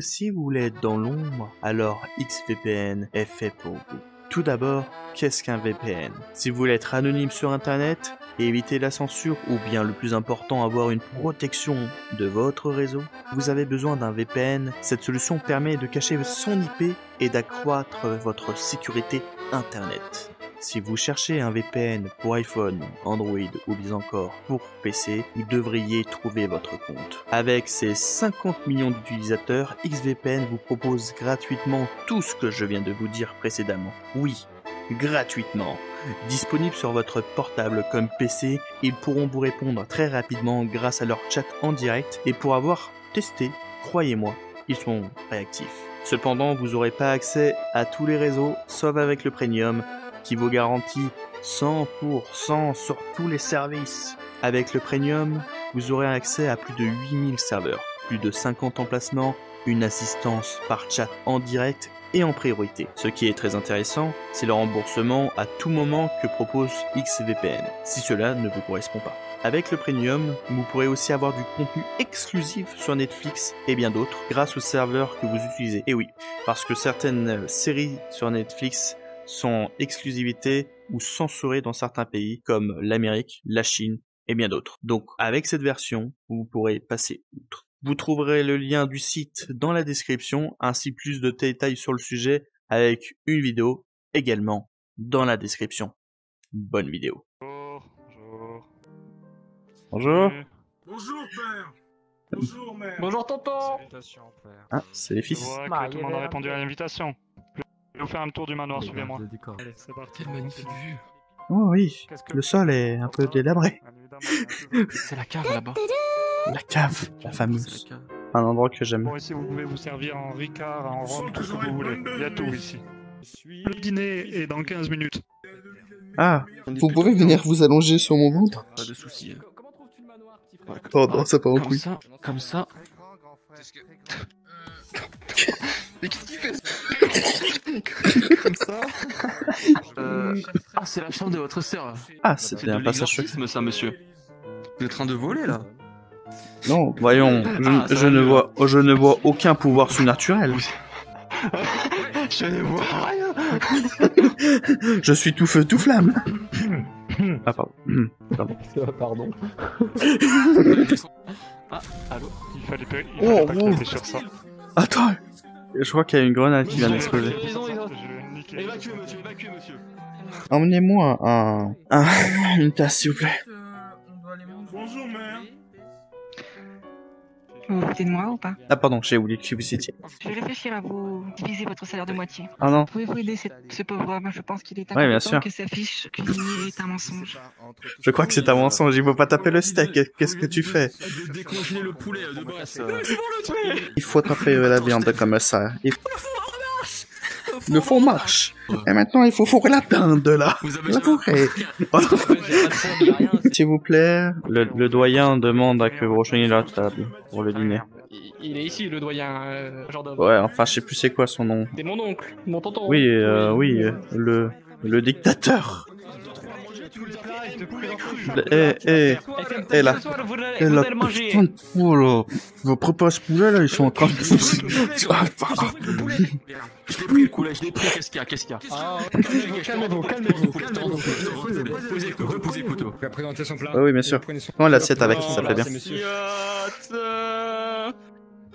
ou si vous voulez être dans l'ombre, alors XVPN est fait pour vous. Tout d'abord, qu'est-ce qu'un VPN Si vous voulez être anonyme sur Internet et éviter la censure, ou bien le plus important, avoir une protection de votre réseau, vous avez besoin d'un VPN. Cette solution permet de cacher son IP et d'accroître votre sécurité Internet. Si vous cherchez un VPN pour iPhone, Android ou bien encore pour PC, vous devriez trouver votre compte. Avec ses 50 millions d'utilisateurs, XVPN vous propose gratuitement tout ce que je viens de vous dire précédemment. Oui, gratuitement. Disponible sur votre portable comme PC, ils pourront vous répondre très rapidement grâce à leur chat en direct et pour avoir testé, croyez-moi, ils sont réactifs. Cependant, vous n'aurez pas accès à tous les réseaux, sauf avec le premium, qui vous garantit 100% sur tous les services. Avec le premium, vous aurez accès à plus de 8000 serveurs, plus de 50 emplacements, une assistance par chat en direct et en priorité. Ce qui est très intéressant, c'est le remboursement à tout moment que propose XVPN, si cela ne vous correspond pas. Avec le Premium, vous pourrez aussi avoir du contenu exclusif sur Netflix et bien d'autres grâce au serveur que vous utilisez. Et oui, parce que certaines séries sur Netflix sont exclusivité ou censurées dans certains pays comme l'Amérique, la Chine et bien d'autres. Donc avec cette version, vous pourrez passer outre. Vous trouverez le lien du site dans la description, ainsi plus de détails sur le sujet avec une vidéo également dans la description. Bonne vidéo. Bonjour. Bonjour. Bonjour père Bonjour mère Bonjour tonton Salutations, père. Ah, c'est les Je fils. vois Bah, que tout le monde a répondu à l'invitation. Je vais vous faire un tour du manoir, suivez-moi. Allez, c'est parti. Quelle magnifique vue Oh oui, le sol est un peu délabré. C'est la cave là-bas. La cave, la fameuse. la cave. Un endroit que j'aime. Bon, ici, vous pouvez vous servir en Ricard, en rhum, tout ce que vous voulez. Il y a tout ici. Le dîner est dans 15 minutes. Ah, vous pouvez venir vous allonger sur mon ventre Pas de soucis. hein. Oh non, ça part en Comme couille. ça, comme ça. Mais qu'est-ce qu'il fait Comme ça. Euh... Ah, c'est la chambre de votre sœur. Ah, c'était C'est un passage ça, monsieur. Vous êtes en train de voler là Non, voyons, je, Ah, je ne vois, je ne vois aucun pouvoir surnaturel. Je ne vois rien. Je suis tout feu, tout flamme. Ah pardon. Pardon. Pardon. Ah, allô Il fallait pas, il Oh, fallait pas oh. sur ça. Attends. Je crois qu'il y a une grenade qui vient d'exploser. Évacuez, monsieur, évacuez, monsieur. Emmenez-moi un, un, une tasse, s'il vous plaît. Vous vous foutez de moi ou pas Ah pardon, j'ai oublié que vous étiez. Je vais réfléchir à vous diviser votre salaire de moitié. Ah non. Pouvez-vous aider cette- ce pauvre homme Je pense qu'il est Ouais, bien sûr. que sa fiche cuisinier est un mensonge. Je crois que c'est un mensonge, il faut pas taper le steak. Qu'est-ce que tu fais? Le poulet euh, de. Il faut attraper la viande comme ça. Il- Le fond marche. Et maintenant, il faut fourrer la dinde, là. Vous avez La fourrer. S'il vous plaît, le, le doyen demande à que vous rejoigniez la table pour le dîner. Il est ici, le doyen, euh. Ouais, enfin, je sais plus c'est quoi son nom. C'est mon oncle, mon tonton. Oui, euh, oui, euh, le, le dictateur. Eh, eh, eh, là. Eh, la putain de là. Vos prépas ce poulet, là, ils sont en train de. Ah, ah. Je l'ai pris le là, je l'ai pris, qu'est-ce qu'il y a, qu'est-ce qu'il y a Ah, calmez-vous, calmez-vous, calmez-vous. Posez le couteau, reposez le couteau. Il va présenter son plat. Ah oui, bien sûr. Oh, l'assiette avec, ça fait bien.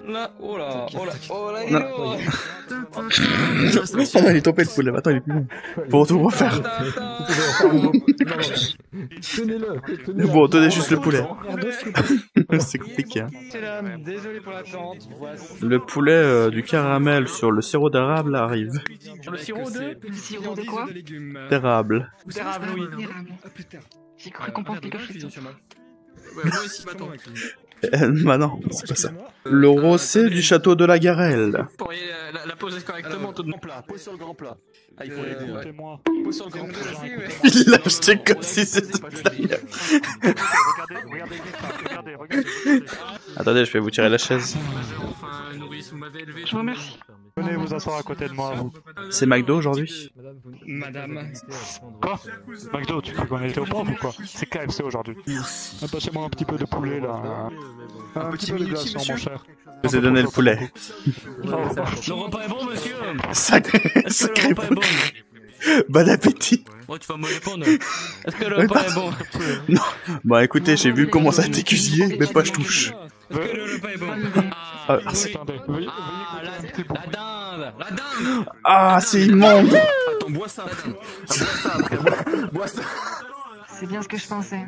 Là, oh là, oh là, oh là, oh. Oh non, il est tombé le poulet, attends, il est plus long. Faut tout refaire. Tenez-le, tenez-le. Bon, donnez juste le poulet. C'est compliqué, hein. Pour Le poulet euh, du caramel sur le sirop d'érable arrive. le sirop de Le sirop de quoi D'érable. d'érable, oui. Érable. J'ai cru comprendre quelque chose. Ouais, moi aussi, attends. Euh, bah non, c'est pas ça. Le rosé du château de la Garelle. Pour y- euh, la, la poser correctement tout de même. plat, pose sur le grand plat. Ah, il faut l'aider, ouais. Pose sur le grand plat. Il l'a acheté comme si c'était. Regardez, regardez, regardez, regardez, regardez. Attendez, je vais vous tirer la chaise. Enfin, nourrice, vous m'avez élevé. Je vous remercie. Venez vous asseoir à côté de moi, vous. C'est McDo aujourd'hui Madame. Quoi McDo, tu crois qu'on était au pauvre ou quoi C'est KFC aujourd'hui. Ah, Passez-moi un petit peu de poulet là. Un, petit peu de glaçon, mon cher. Je vous ai donné le poulet. Le repas est bon, monsieur Sacré, sacré le repas est bon Bon appétit tu vas me répondre. Est-ce que le repas est bon Bon écoutez, j'ai vu comment ça a été cuisiné, mais pas je touche. Est-ce que le repas est bon Ah, Ah, c'est- ah, la, goûter la dinde La dinde Ah, c'est immonde Attends, bois ça. Ah, bois ça après. bois- Bois ça. C'est bien ce que je pensais.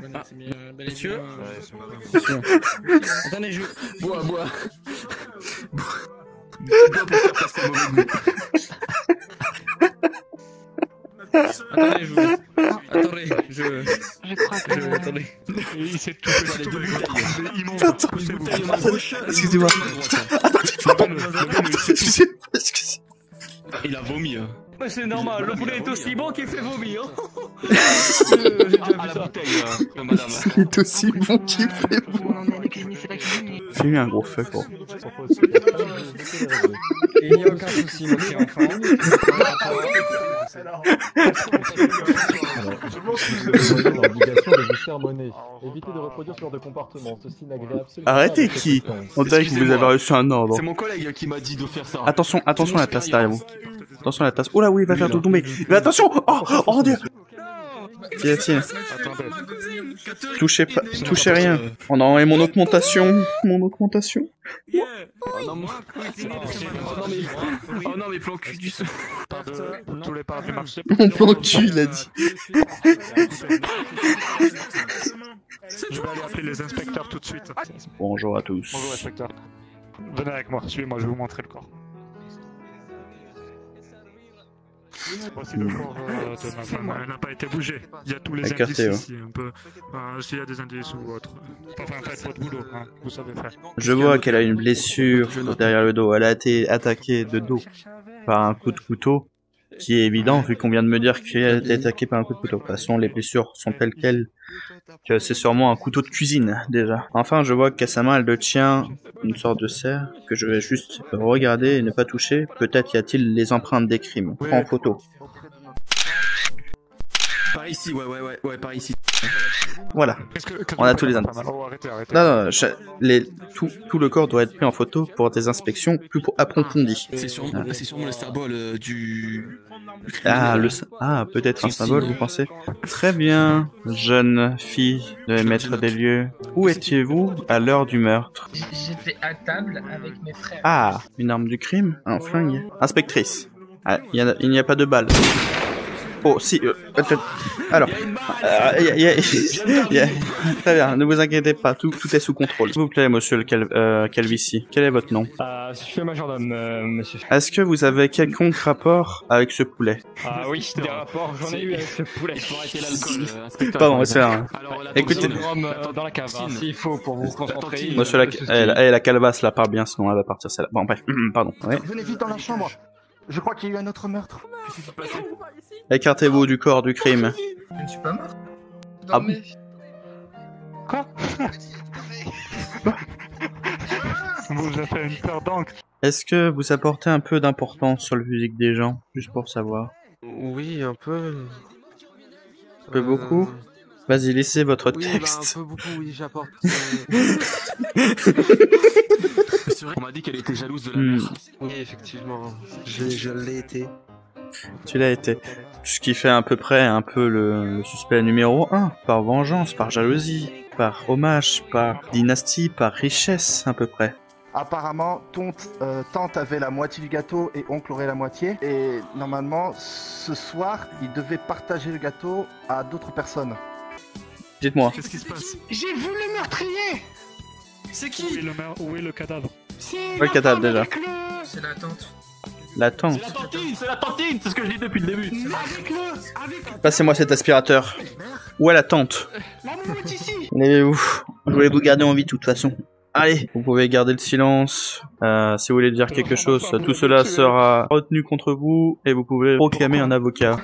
Messieurs Attendez, je... Bois, bois. Bois Bois pour faire passer un mauvais goût. Attendez, je... Attendez, je... Je crois que. je... Attendez. Il s'est tout fait tous les bouteilles. Gauche, Excusez-moi. Attends, Excusez- excusez- Il a vomi, hein. Mais c'est normal, le poulet est aussi bon qu'il fait vomir. À la bouteille, euh, madame. Il est aussi bon qu'il fait la cuisine. Fais-lui un gros fuck, gros. Il n'y a aucun souci, monsieur enfant. l'obligation de vous sermonner. Évitez de reproduire ce genre de comportement. Ceci n'agrée absolument Arrêtez qui On dirait que vous avez reçu un ordre. C'est mon collègue qui m'a dit de faire ça. Attention, attention à la tasse derrière vous. Attention à la tasse. Oh là oui, il va faire tout tomber. Mais attention Oh, oh Dieu Tiens, tiens. Touchez pas, touchez rien. Oh non, et mon augmentation Mon augmentation Oh Oh non, mais, oh non, mais plan cul du sol. Tous les. Mon plan cul, il a dit. Je vais aller appeler les inspecteurs tout de suite. Bonjour à tous. Bonjour inspecteur. Venez avec moi, suivez-moi, je vais vous montrer le corps. Voici le corps euh, de ma femme, elle n'a pas été bougée. Il y a tous les Écarté, indices ici, un peu. Euh, S'il y a des indices ou autre. Enfin, faites votre boulot, hein, vous savez faire. Je vois qu'elle a une blessure derrière le dos. Elle a été attaquée de dos par un coup de couteau, qui est évident vu qu'on vient de me dire qu'elle a été attaquée par un coup de couteau. De toute façon, les blessures sont telles quelles que c'est sûrement un couteau de cuisine déjà. Enfin, je vois qu'à sa main, elle tient une sorte de serre que je vais juste regarder et ne pas toucher. Peut-être y a-t-il les empreintes des crimes. En photo. Par ici, ouais, ouais, ouais, ouais, par ici. Voilà. On a tous les indices. madame Oh, arrêtez, arrêtez. Non, non, les, tout, tout le corps doit être pris en photo pour des inspections plus approfondies. C'est sûrement, c'est sûrement le symbole euh, du. Ah, le, sy- ah peut-être un symbole, vous pensez? Très bien, jeune fille de maître des lieux. Où étiez-vous à l'heure du meurtre? J'étais à table avec mes frères. Ah, une arme du crime? Un flingue? Inspectrice. Ah, il y en a- il n'y a, pas de balle. Oh, si, euh, Alors, euh, il y a- il y a- il y a- très bien, ne vous inquiétez pas, tout, tout est sous contrôle. S'il vous plaît, monsieur le Cal- euh, Calvici, quel est votre nom? Ah, je suis un majordome, euh, monsieur. Est-ce que vous avez quelconque rapport avec ce poulet? Ah oui, des rapports, j'en ai eu avec ce poulet. Il faut arrêter l'alcool, euh. Pardon, c'est un... Alors, la Écoutez- la euh, dans la cave, hein, s'il faut pour vous concentrer. Monsieur la, eh, la, eh, la calebasse là part bien, sinon elle va partir celle-là. Bon bref, pardon. Ouais. Venez vite dans la chambre. Je crois qu'il y a eu un autre meurtre. Écartez-vous du corps du crime. Je ne suis pas mort. Ah Dormez. Vous avez fait une paire d'encre. Est-ce que vous apportez un peu d'importance sur le physique des gens, juste pour savoir Oui, un peu. Un peu beaucoup Vas-y, laissez votre Oui, bah, un texte. peu beaucoup, oui, j'apporte. C'est vrai, on m'a dit qu'elle était jalouse de la Hmm, mère. oui, effectivement, je, je l'ai été. tu l'as été. Ce qui fait à peu près un peu le, le suspect numéro 1, par vengeance, par jalousie, par hommage, par dynastie, par richesse à peu près. Apparemment, tante, euh, tante avait la moitié du gâteau et oncle aurait la moitié. Et normalement, ce soir, ils devaient partager le gâteau à d'autres personnes. Dites-moi. Qu'est-ce qui se passe? J'ai vu le meurtrier C'est Où est le, mer- où est le cadavre? C'est Ouais, le cadavre déjà. C'est la tante. La tante. C'est la tantine, c'est la tantine, c'est ce que je dis depuis le début. Avec le... Avec Passez-moi cet aspirateur. Où est la tante la mouette ici Levez-vous. Je voulais vous garder en vie de toute façon. Allez, vous pouvez garder le silence. Euh, si vous voulez dire quelque chose, tout cela sera retenu contre vous et vous pouvez proclamer un avocat.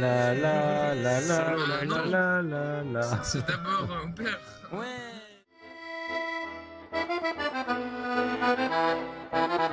La la la la la la la la. C'est d'abord mon père. Ouais. Thank you.